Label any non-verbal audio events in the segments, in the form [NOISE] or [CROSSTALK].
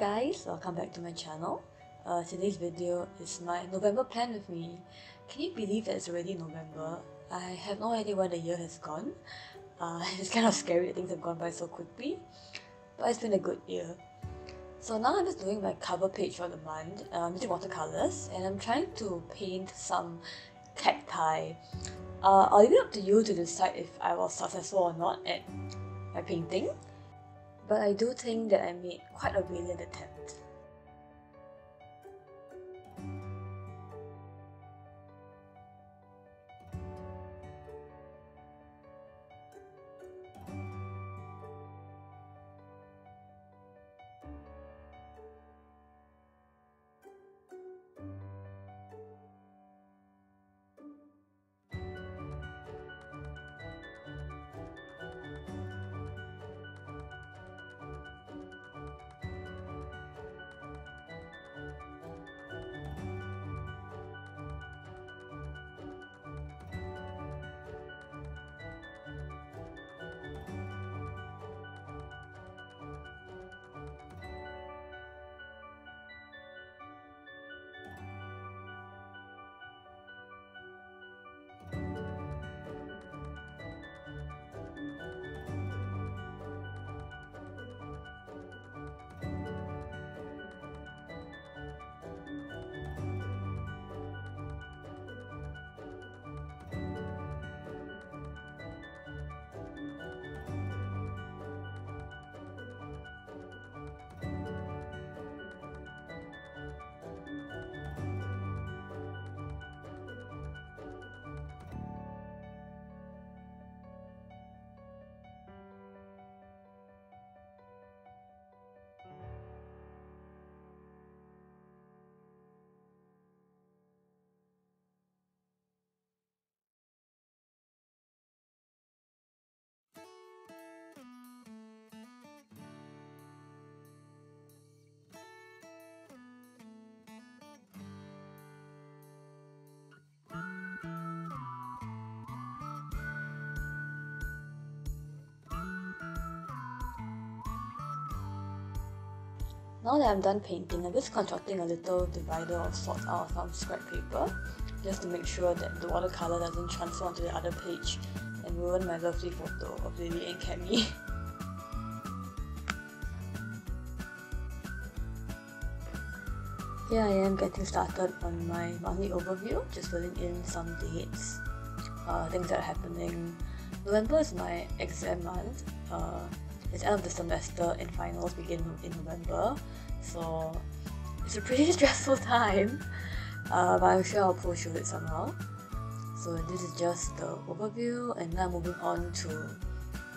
guys, welcome back to my channel. Uh, today's video is my November plan with me. Can you believe that it's already November? I have no idea where the year has gone. Uh, [LAUGHS] it's kind of scary that things have gone by so quickly, but it's been a good year. So now I'm just doing my cover page for the month. Uh, I'm using watercolors and I'm trying to paint some cacti. Uh, I'll leave it up to you to decide if I was successful or not at my painting but I do think that I made quite a brilliant attempt. Now that I'm done painting, I'm just constructing a little divider of sorts out of some scrap paper just to make sure that the watercolor doesn't transfer onto the other page and ruin my lovely photo of Lily and Cammy. Here I am getting started on my monthly overview, just filling in some dates, uh, things that are happening. November is my exam month. Uh, it's end of the semester and finals begin in November, so it's a pretty [LAUGHS] stressful time. Uh, but I'm sure I'll pull through it somehow. So this is just the overview, and now moving on to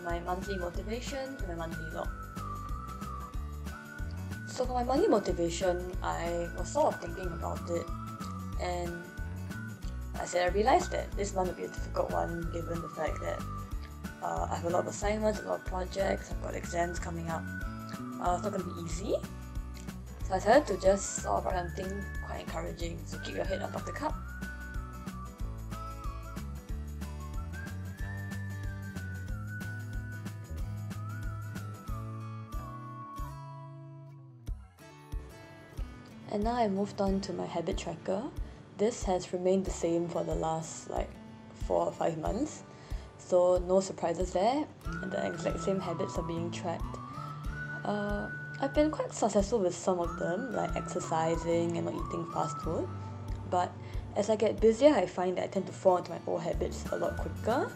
my monthly motivation and my monthly log. So for my monthly motivation, I was sort of thinking about it, and I said I realized that this month would be a difficult one given the fact that uh, I have a lot of assignments, a lot of projects, I've got exams coming up. Uh, it's not going to be easy. So I decided to just sort of write something quite encouraging, so keep your head above the cup. And now I moved on to my habit tracker. This has remained the same for the last like four or five months so no surprises there and the exact same habits are being tracked. Uh, I've been quite successful with some of them like exercising and not eating fast food. But as I get busier I find that I tend to fall into my old habits a lot quicker.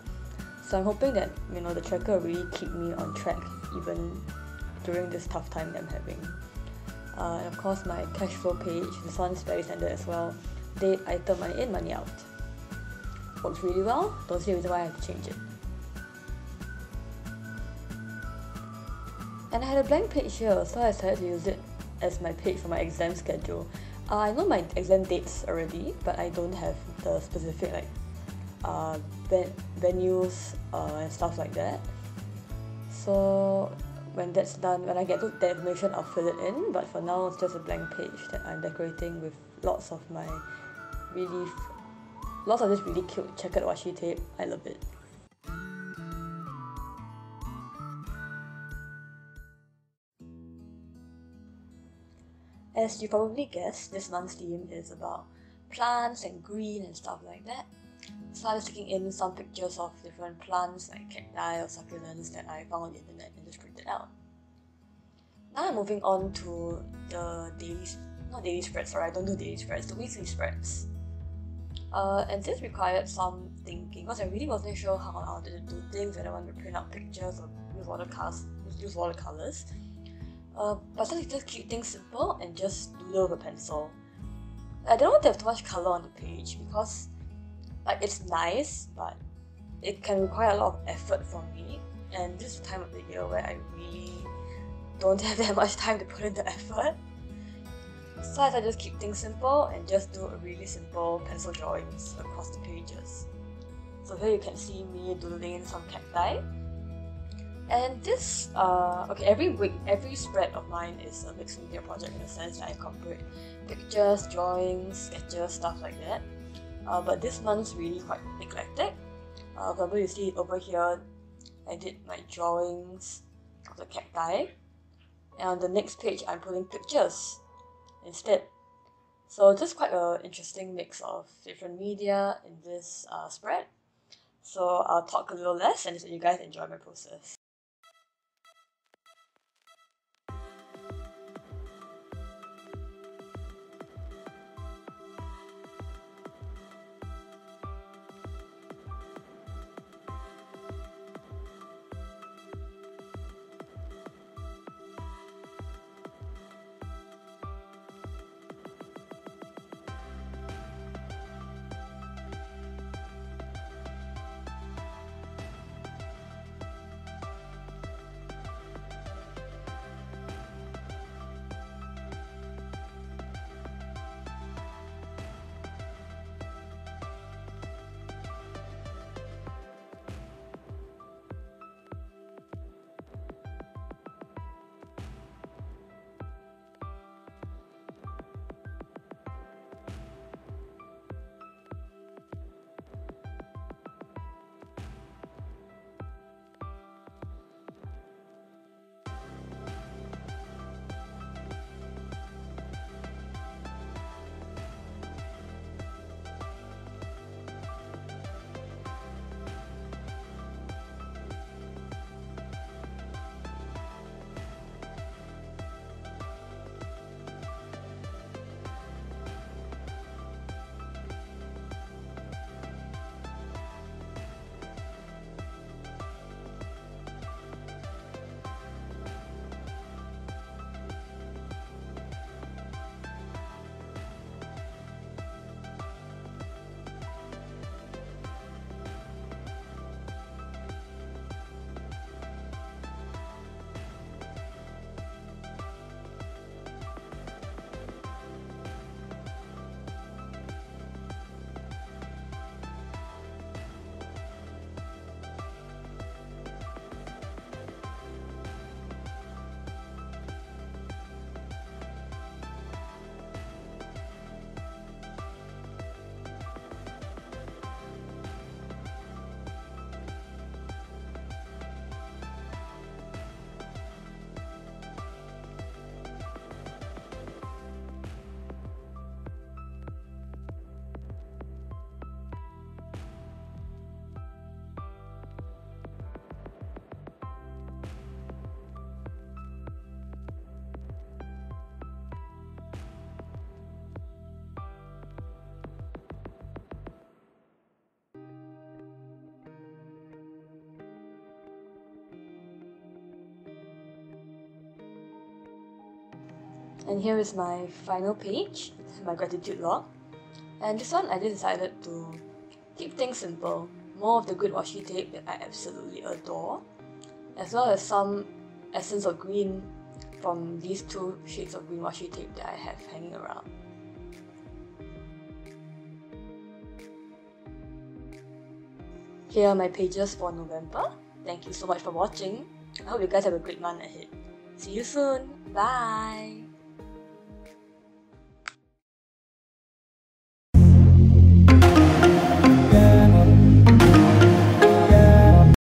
So I'm hoping that you know the tracker will really keep me on track even during this tough time that I'm having. Uh, and of course my cash flow page this one's very standard as well. Date item money in money out. Works really well, don't see a reason why I have to change it. And I had a blank page here, so I decided to use it as my page for my exam schedule. Uh, I know my exam dates already, but I don't have the specific like uh, ven- venues uh, and stuff like that. So when that's done, when I get to that information, I'll fill it in. But for now, it's just a blank page that I'm decorating with lots of my really Lots of this really cute checkered washi tape. I love it. As you probably guessed, this month's theme is about plants and green and stuff like that. So I was taking in some pictures of different plants like cacti or succulents that I found on the internet and just printed out. Now I'm moving on to the daily, not daily spreads, sorry, I don't do daily spreads, the weekly spreads. Uh, and this required some thinking because I really wasn't sure how I wanted to do things, whether I wanted to print out pictures or use watercolors. Use watercolors. Uh, but I just keep things simple and just doodle with a pencil. I don't want to have too much color on the page because like it's nice, but it can require a lot of effort from me. And this is the time of the year where I really don't [LAUGHS] have that much time to put in the effort. So I just keep things simple and just do a really simple pencil drawings across the pages. So here you can see me doodling some cacti. And this, uh, okay, every week, every spread of mine is a mixed media project in the sense that I incorporate pictures, drawings, sketches, stuff like that. Uh, but this month's really quite eclectic. Uh, example, you see it over here, I did my drawings of the cacti. And on the next page, I'm putting pictures instead. So just quite an interesting mix of different media in this uh, spread. So I'll talk a little less and let you guys enjoy my process. And here is my final page, my gratitude log. And this one I just decided to keep things simple. More of the good washi tape that I absolutely adore, as well as some essence of green from these two shades of green washi tape that I have hanging around. Here are my pages for November. Thank you so much for watching. I hope you guys have a great month ahead. See you soon. Bye.